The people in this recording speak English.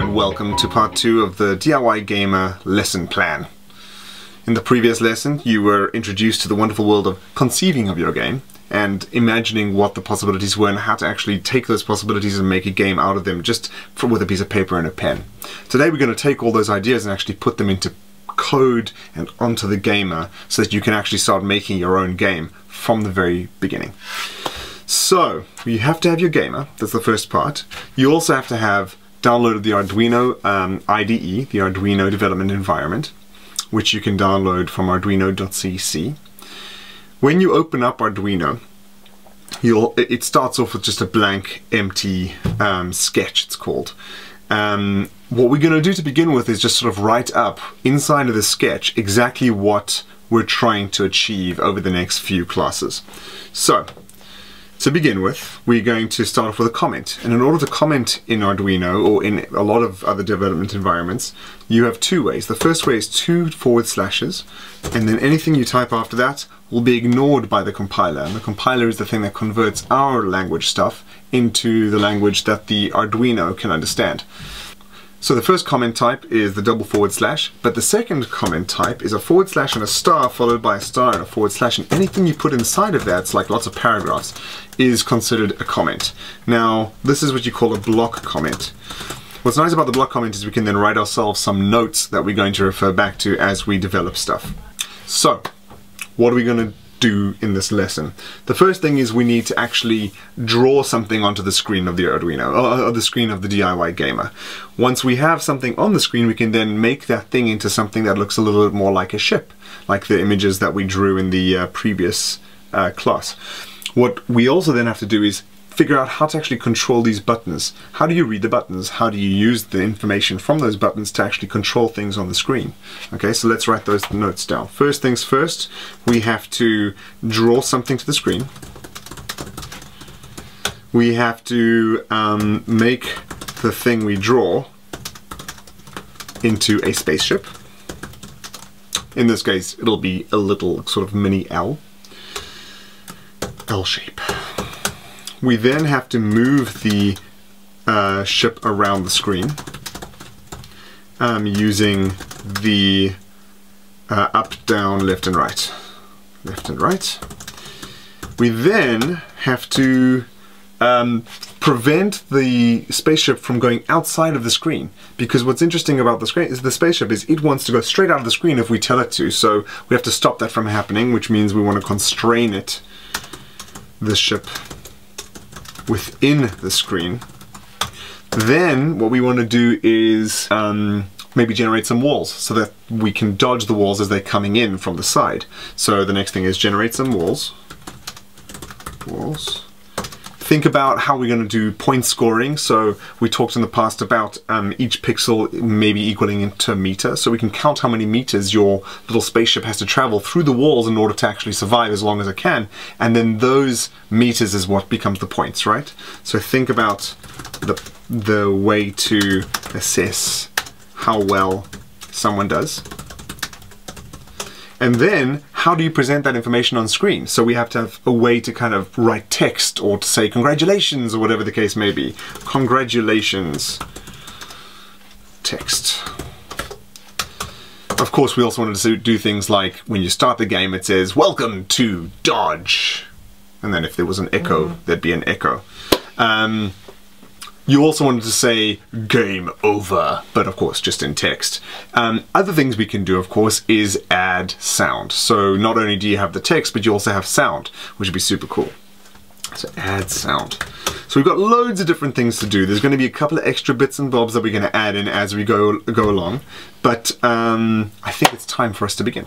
and welcome to part two of the DIY Gamer lesson plan. In the previous lesson you were introduced to the wonderful world of conceiving of your game and imagining what the possibilities were and how to actually take those possibilities and make a game out of them just with a piece of paper and a pen. Today we're going to take all those ideas and actually put them into code and onto the gamer so that you can actually start making your own game from the very beginning. So, you have to have your gamer, that's the first part. You also have to have downloaded the Arduino um, IDE, the Arduino development environment, which you can download from arduino.cc. When you open up Arduino, you'll it starts off with just a blank, empty um, sketch, it's called. Um, what we're going to do to begin with is just sort of write up inside of the sketch exactly what we're trying to achieve over the next few classes. So, to begin with, we're going to start off with a comment. And in order to comment in Arduino or in a lot of other development environments, you have two ways. The first way is two forward slashes, and then anything you type after that will be ignored by the compiler. And the compiler is the thing that converts our language stuff into the language that the Arduino can understand. So the first comment type is the double forward slash, but the second comment type is a forward slash and a star followed by a star and a forward slash, and anything you put inside of that, it's like lots of paragraphs, is considered a comment. Now, this is what you call a block comment. What's nice about the block comment is we can then write ourselves some notes that we're going to refer back to as we develop stuff. So, what are we going to do in this lesson. The first thing is we need to actually draw something onto the screen of the Arduino, or, the screen of the DIY Gamer. Once we have something on the screen, we can then make that thing into something that looks a little bit more like a ship, like the images that we drew in the uh, previous uh, class. What we also then have to do is figure out how to actually control these buttons. How do you read the buttons? How do you use the information from those buttons to actually control things on the screen? Okay, so let's write those notes down. First things first, we have to draw something to the screen. We have to um, make the thing we draw into a spaceship. In this case, it'll be a little sort of mini L. L shape. We then have to move the uh, ship around the screen um, using the uh, up, down, left and right. Left and right. We then have to um, prevent the spaceship from going outside of the screen because what's interesting about the screen is the spaceship is it wants to go straight out of the screen if we tell it to so we have to stop that from happening which means we want to constrain it the ship within the screen. Then what we want to do is um, maybe generate some walls so that we can dodge the walls as they're coming in from the side. So the next thing is generate some walls. Walls think about how we're going to do point scoring. So we talked in the past about um, each pixel maybe equaling into a meter. So we can count how many meters your little spaceship has to travel through the walls in order to actually survive as long as it can. And then those meters is what becomes the points, right? So think about the, the way to assess how well someone does. And then, how do you present that information on screen? So we have to have a way to kind of write text or to say congratulations or whatever the case may be. Congratulations. Text. Of course, we also wanted to do things like when you start the game, it says, Welcome to Dodge. And then if there was an echo, mm. there'd be an echo. Um, you also wanted to say game over, but of course just in text. Um, other things we can do, of course, is add sound. So not only do you have the text, but you also have sound, which would be super cool. So add sound. So we've got loads of different things to do. There's going to be a couple of extra bits and bobs that we're going to add in as we go go along, but um, I think it's time for us to begin.